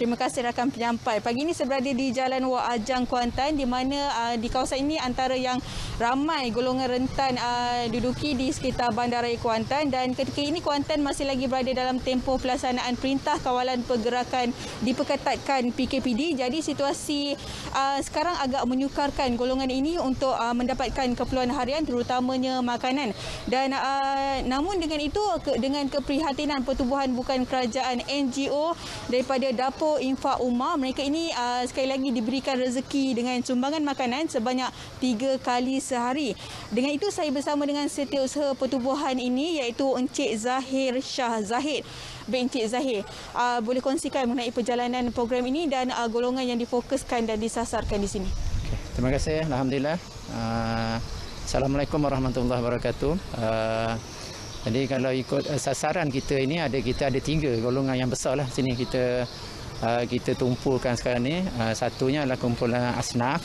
Terima kasih rakan penyampai. Pagi ini saya berada di Jalan Wak Ajang Kuantan di mana uh, di kawasan ini antara yang ramai golongan rentan uh, duduki di sekitar Bandaraya Kuantan dan ketika ini Kuantan masih lagi berada dalam tempoh pelaksanaan perintah kawalan pergerakan diperketatkan PKPD. Jadi situasi uh, sekarang agak menyukarkan golongan ini untuk uh, mendapatkan keperluan harian terutamanya makanan. Dan uh, namun dengan itu ke, dengan keprihatinan pertubuhan bukan kerajaan NGO daripada dapur infak umar mereka ini uh, sekali lagi diberikan rezeki dengan sumbangan makanan sebanyak tiga kali sehari. Dengan itu saya bersama dengan setiausaha pertubuhan ini iaitu Encik Zahir Shah Zahid. Baik Encik Zahir, uh, boleh kongsikan mengenai perjalanan program ini dan uh, golongan yang difokuskan dan disasarkan di sini. Okay. Terima kasih. Alhamdulillah. Uh, Assalamualaikum warahmatullahi wabarakatuh. Uh, jadi kalau ikut uh, sasaran kita ini ada kita ada tiga golongan yang besar lah sini kita uh, kita tumpukan sekarang ni. Uh, satunya adalah kumpulan asnaf.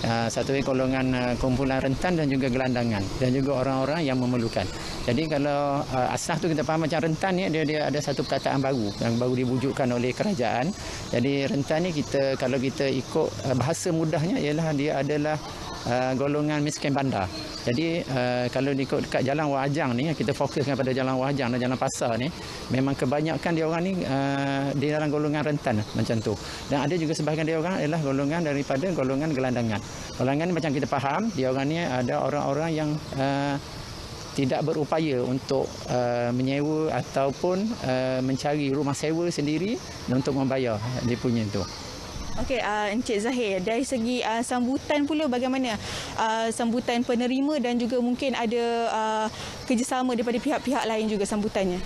Uh, satunya golongan uh, kumpulan rentan dan juga gelandangan dan juga orang-orang yang memerlukan. Jadi kalau asnaf tu kita faham macam rentan ni dia dia ada satu perkataan baru yang baru diwujudkan oleh kerajaan. Jadi rentan ni kita kalau kita ikut bahasa mudahnya ialah dia adalah uh, golongan miskin bandar. Jadi uh, kalau ikut dekat Jalan Wajang ni kita fokuskan pada Jalan Wajang dan Jalan Pasar ni memang kebanyakan dia orang ni uh, di dalam golongan rentan macam tu. Dan ada juga sebahagian dia orang adalah golongan daripada golongan gelandangan. Golongan ni macam kita faham dia orang ni ada orang-orang yang uh, tidak berupaya untuk uh, menyewa ataupun uh, mencari rumah sewa sendiri untuk membayar dia punya tu. Okey, uh, Encik Zahir, dari segi uh, sambutan pula bagaimana uh, sambutan penerima dan juga mungkin ada uh, kerjasama daripada pihak-pihak lain juga sambutannya?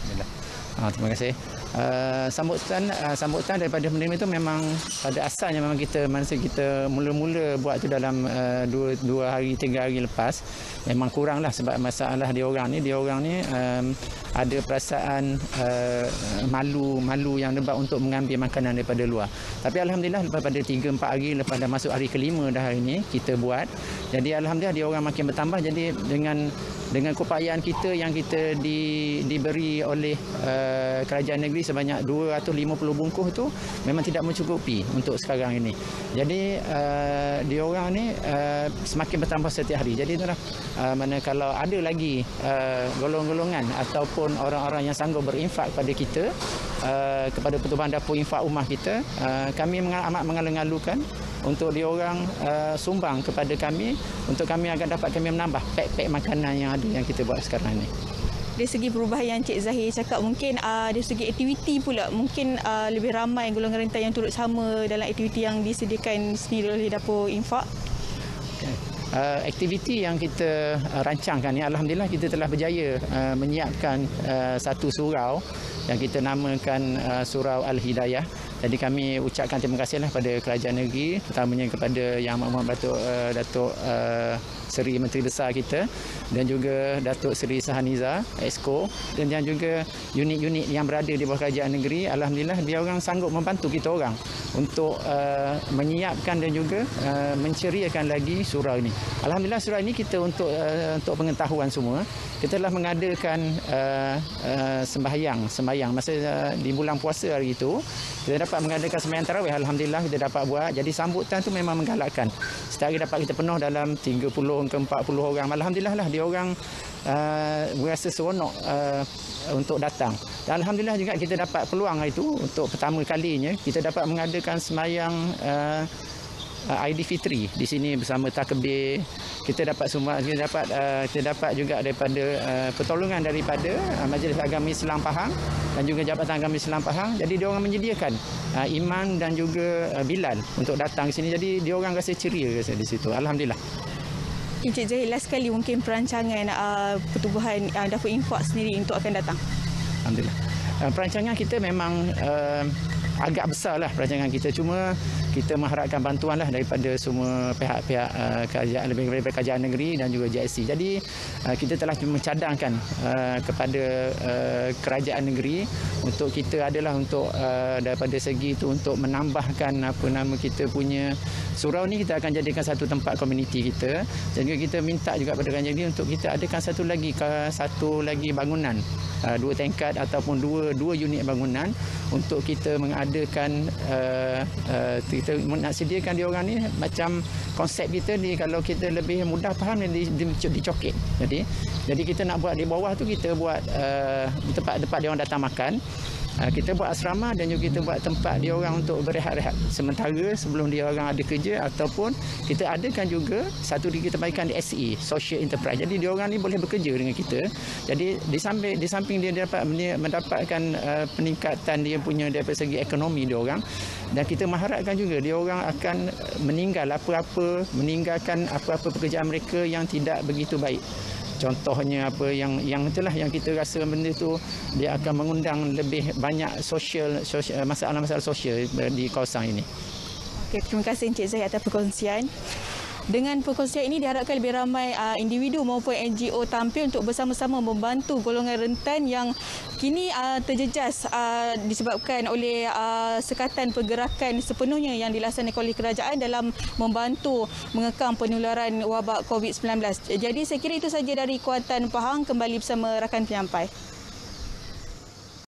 Ah, terima kasih. Uh, sambutan uh, sambutan daripada penerima itu memang pada asalnya memang kita masa kita mula-mula buat tu dalam uh, dua, dua hari tiga hari lepas. Memang kurang lah sebab masalah dia orang ni. Dia orang ni um, ada perasaan uh, malu malu yang lebat untuk mengambil makanan daripada luar. Tapi alhamdulillah lepas pada tiga empat hari lepas dah masuk hari kelima dah hari ini kita buat. Jadi alhamdulillah dia orang makin bertambah. Jadi dengan dengan keupayaan kita yang kita di, diberi oleh uh, kerajaan negeri sebanyak 250 bungkus tu memang tidak mencukupi untuk sekarang ini. Jadi uh, dia orang ni uh, semakin bertambah setiap hari. Jadi itulah uh, mana kalau ada lagi uh, golong-golongan ataupun orang-orang yang sanggup berinfak kepada kita uh, kepada pertubuhan dapur infak rumah kita, uh, kami amat mengalu-alukan untuk dia orang uh, sumbang kepada kami untuk kami akan dapat kami menambah pek-pek makanan yang ada yang kita buat sekarang ini dari segi perubahan yang Cik Zahir cakap mungkin uh, dari segi aktiviti pula mungkin uh, lebih ramai golongan rentan yang turut sama dalam aktiviti yang disediakan sendiri oleh dapur infak. Uh, aktiviti yang kita uh, rancangkan ni alhamdulillah kita telah berjaya uh, menyiapkan uh, satu surau yang kita namakan uh, surau al-hidayah jadi kami ucapkan terima kasihlah pada kerajaan negeri terutamanya kepada Yang Amat Datuk uh, Datuk uh, Seri Menteri Besar kita dan juga Datuk Seri Sahaniza Exco dan yang juga unit-unit yang berada di bawah kerajaan negeri. Alhamdulillah dia orang sanggup membantu kita orang untuk uh, menyiapkan dan juga uh, menceriakan lagi surau ini. Alhamdulillah surau ini kita untuk uh, untuk pengetahuan semua. Kita telah mengadakan uh, uh, sembahyang sembahyang. Masa uh, di bulan puasa hari itu kita dapat mengadakan sembahyang tarawih alhamdulillah kita dapat buat. Jadi sambutan tu memang menggalakkan. Setiap hari dapat kita penuh dalam 30 ke 40 orang. Alhamdulillah lah dia orang uh, berasa seronok uh, untuk datang. Dan alhamdulillah juga kita dapat peluang itu untuk pertama kalinya kita dapat mengadakan sembahyang uh, uh, Aidilfitri di sini bersama takbir kita dapat semua kita dapat uh, kita dapat juga daripada uh, pertolongan daripada uh, Majlis Agama Islam Pahang dan juga Jabatan Agama Islam Pahang jadi dia orang menyediakan uh, iman dan juga uh, bilal untuk datang ke sini jadi dia orang rasa ceria rasa di situ alhamdulillah Encik Zahid, last sekali mungkin perancangan uh, pertubuhan uh, dapur infak sendiri untuk akan datang. Alhamdulillah. Uh, perancangan kita memang uh, agak besar lah perancangan kita. Cuma kita mengharapkan bantuanlah daripada semua pihak-pihak uh, kerajaan lebih daripada kerajaan negeri dan juga JSC. Jadi uh, kita telah mencadangkan uh, kepada uh, kerajaan negeri untuk kita adalah untuk uh, daripada segi itu untuk menambahkan apa nama kita punya surau ni kita akan jadikan satu tempat komuniti kita juga kita minta juga kepada kerajaan negeri untuk kita adakan satu lagi satu lagi bangunan uh, dua tingkat ataupun dua dua unit bangunan untuk kita mengadakan uh, uh, kita nak sediakan dia orang ni macam konsep kita ni kalau kita lebih mudah faham di, di, dicokit jadi jadi kita nak buat di bawah tu kita buat uh, tempat-tempat dia orang datang makan Ah, kita buat asrama dan juga kita buat tempat dia orang untuk berehat-rehat. Sementara sebelum dia orang ada kerja ataupun kita adakan juga satu di kita bagikan di SE social enterprise. Jadi dia orang ni boleh bekerja dengan kita. Jadi di samping di samping dia dapat mendapatkan uh, peningkatan dia punya daripada segi ekonomi dia orang dan kita mengharapkan juga dia orang akan meninggal apa-apa meninggalkan apa-apa pekerjaan mereka yang tidak begitu baik contohnya apa yang yang itulah yang kita rasa benda tu dia akan mengundang lebih banyak sosial, masalah-masalah sosial di kawasan ini. Okay, terima kasih Encik Zahid atas perkongsian. Dengan perkongsian ini diharapkan lebih ramai uh, individu maupun NGO tampil untuk bersama-sama membantu golongan rentan yang kini uh, terjejas uh, disebabkan oleh uh, sekatan pergerakan sepenuhnya yang dilaksanakan oleh kerajaan dalam membantu mengekang penularan wabak COVID-19. Jadi saya kira itu saja dari Kuantan Pahang kembali bersama rakan penyampai.